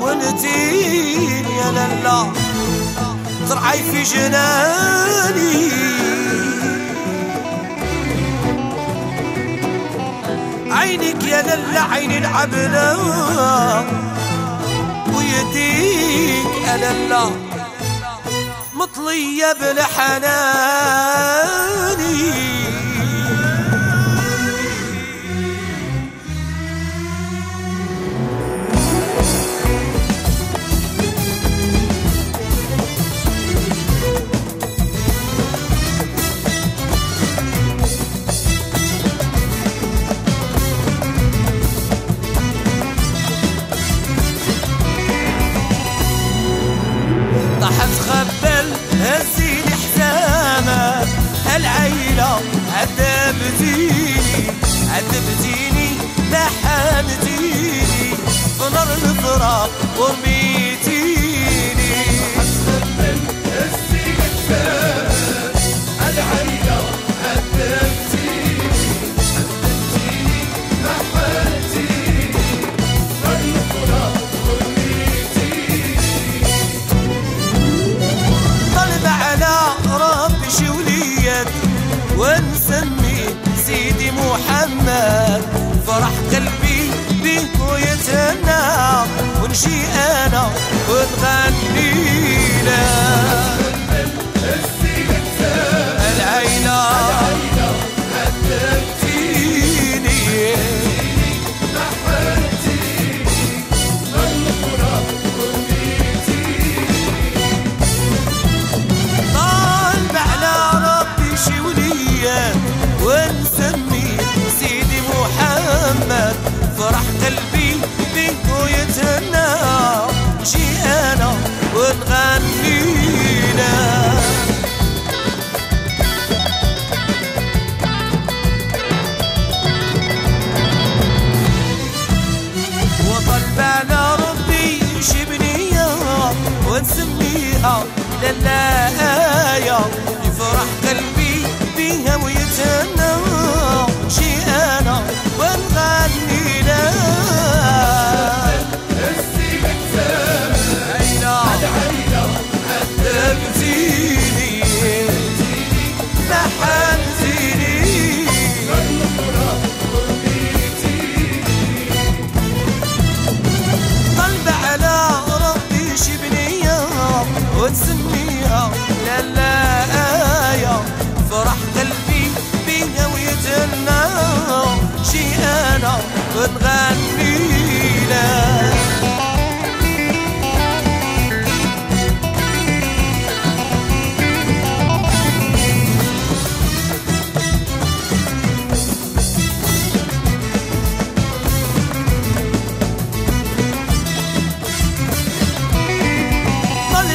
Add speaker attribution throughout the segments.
Speaker 1: ونتين يا لالا ترعي في جناني. عينك يا لالا عيني العبنا ويديك يا لالا مطلية بالحنان. الشرف ورمي yeah.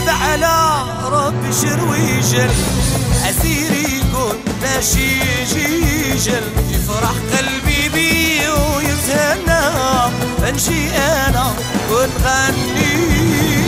Speaker 1: على رب أسيري كنت ماشي جيجل في يفرح قلبي بيه نجي أنا ونغني.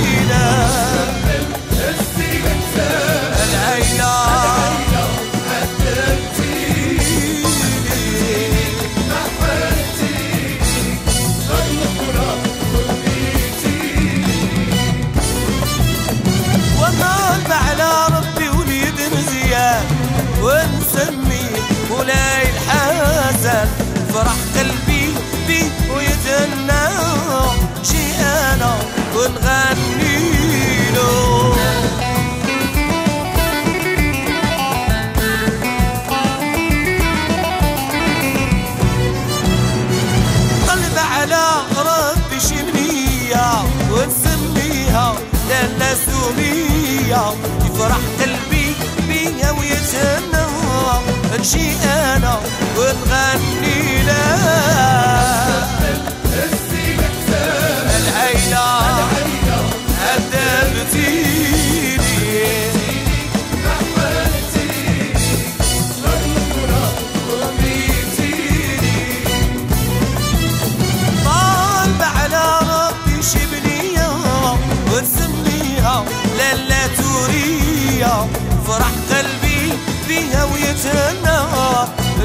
Speaker 1: she.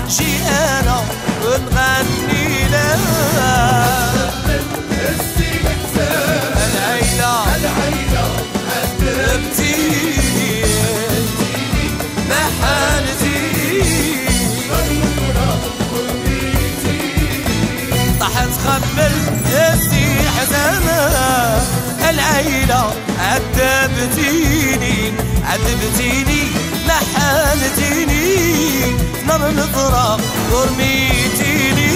Speaker 1: نجي أنا ونغني لها. العيلة. العيلة. نسي حزانها العيلة عذبتيني عذبتيني. نار نظرة ورميتيني.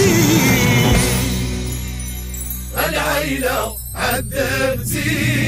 Speaker 2: العيلة عذبتيني.